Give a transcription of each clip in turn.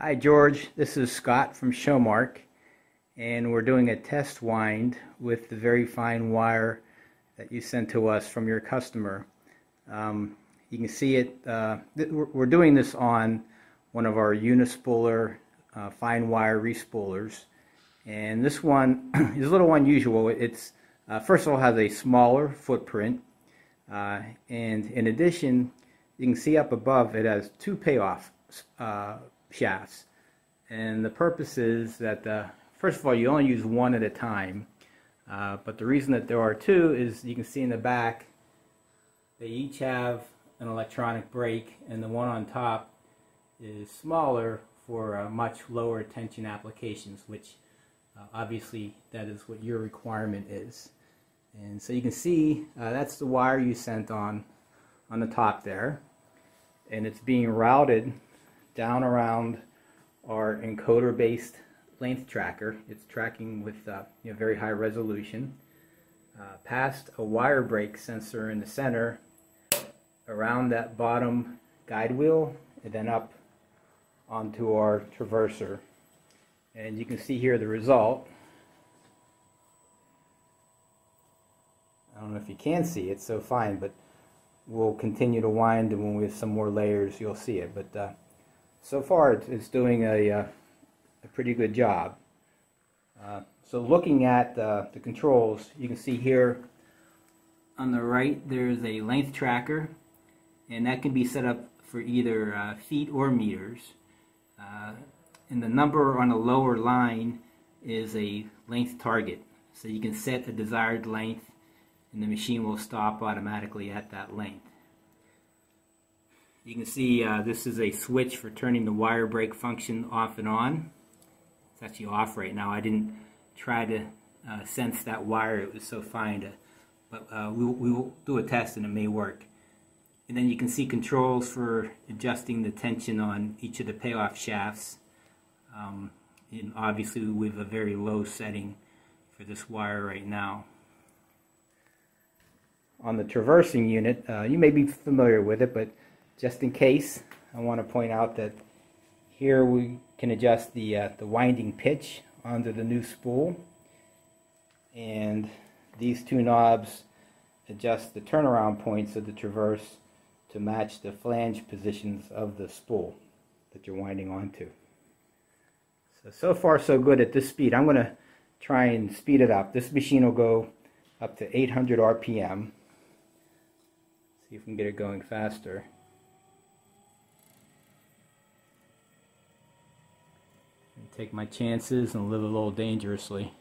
Hi George, this is Scott from Showmark and we're doing a test wind with the very fine wire that you sent to us from your customer. Um, you can see it, uh, we're doing this on one of our unispooler uh, fine wire respoolers and this one is a little unusual. It's uh, first of all has a smaller footprint uh, and in addition you can see up above it has two payoff uh, shafts. And the purpose is that, uh, first of all, you only use one at a time. Uh, but the reason that there are two is you can see in the back, they each have an electronic brake, and the one on top is smaller for uh, much lower tension applications, which uh, obviously that is what your requirement is. And so you can see uh, that's the wire you sent on on the top there. And it's being routed down around our encoder based length tracker. It's tracking with uh, you know, very high resolution. Uh, past a wire break sensor in the center, around that bottom guide wheel, and then up onto our traverser. And you can see here the result. I don't know if you can see it, so fine, but we'll continue to wind and when we have some more layers you'll see it. But uh, so far it's doing a, uh, a pretty good job. Uh, so looking at uh, the controls, you can see here on the right there's a length tracker and that can be set up for either uh, feet or meters. Uh, and the number on the lower line is a length target. So you can set a desired length and the machine will stop automatically at that length. You can see uh, this is a switch for turning the wire break function off and on. It's actually off right now. I didn't try to uh, sense that wire. It was so fine. To, but uh, we, we will do a test and it may work. And then you can see controls for adjusting the tension on each of the payoff shafts. Um, and obviously we have a very low setting for this wire right now. On the traversing unit, uh, you may be familiar with it, but just in case, I want to point out that here we can adjust the, uh, the winding pitch onto the new spool. And these two knobs adjust the turnaround points of the traverse to match the flange positions of the spool that you're winding onto. So, so far so good at this speed. I'm going to try and speed it up. This machine will go up to 800 RPM. See if we can get it going faster. Take my chances and live a little dangerously.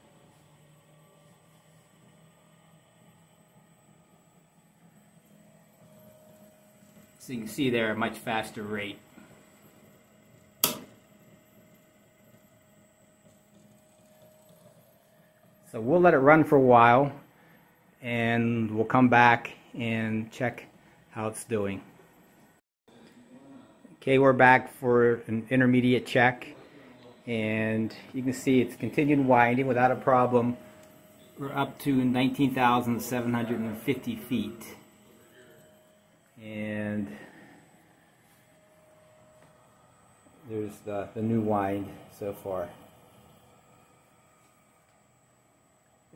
So you can see there a much faster rate. So we'll let it run for a while and we'll come back and check how it's doing. Okay, we're back for an intermediate check and you can see it's continued winding without a problem. We're up to 19,750 feet. And there's the, the new wind so far.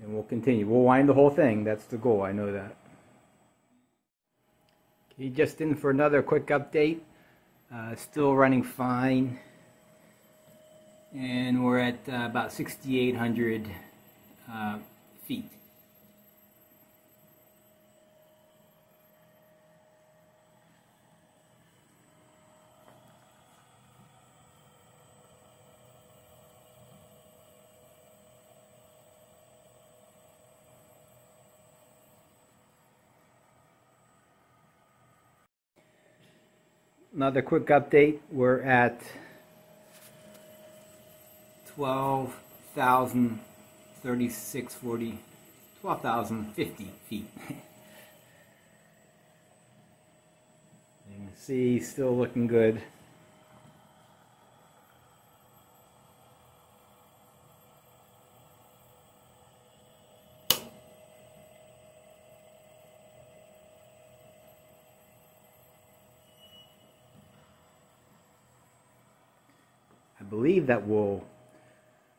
And we'll continue. We'll wind the whole thing. That's the goal. I know that. Okay, just in for another quick update. Uh, still running fine and we're at uh, about 6,800 uh, feet. Another quick update, we're at 12,036, 12,050 feet. you can see, still looking good. I believe that will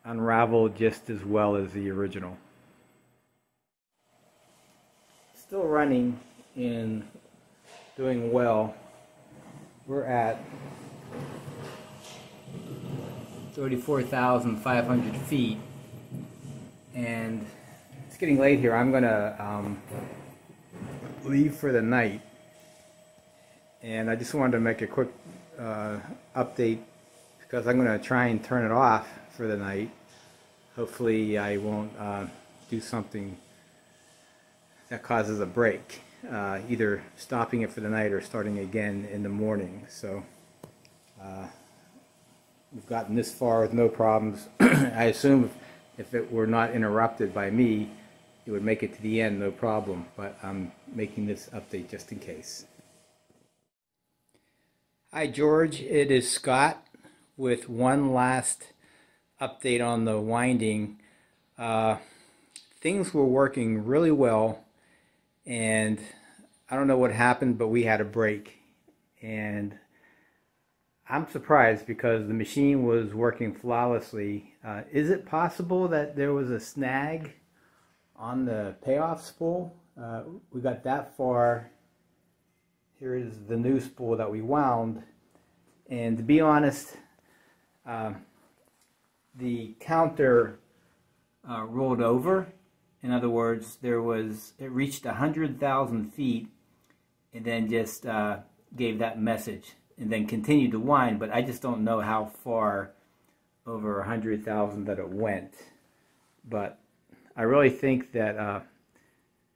unravel just as well as the original. Still running and doing well. We're at 34,500 feet and it's getting late here. I'm gonna um, leave for the night and I just wanted to make a quick uh, update because I'm going to try and turn it off for the night. Hopefully I won't uh, do something that causes a break, uh, either stopping it for the night or starting again in the morning. So uh, we've gotten this far with no problems. I assume if, if it were not interrupted by me, it would make it to the end, no problem. But I'm making this update just in case. Hi, George. It is Scott with one last update on the winding. Uh, things were working really well, and I don't know what happened, but we had a break. And I'm surprised because the machine was working flawlessly. Uh, is it possible that there was a snag on the payoff spool? Uh, we got that far here is the new spool that we wound. And to be honest, uh, the counter uh, rolled over. In other words, there was it reached 100,000 feet and then just uh, gave that message and then continued to wind, but I just don't know how far over 100,000 that it went. But I really think that uh,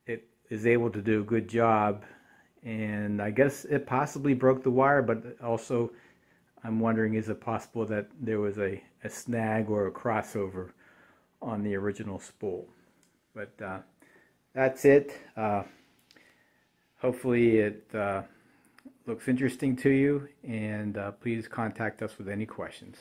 it is able to do a good job and I guess it possibly broke the wire, but also I'm wondering is it possible that there was a, a snag or a crossover on the original spool. But uh, that's it. Uh, hopefully it uh, looks interesting to you and uh, please contact us with any questions.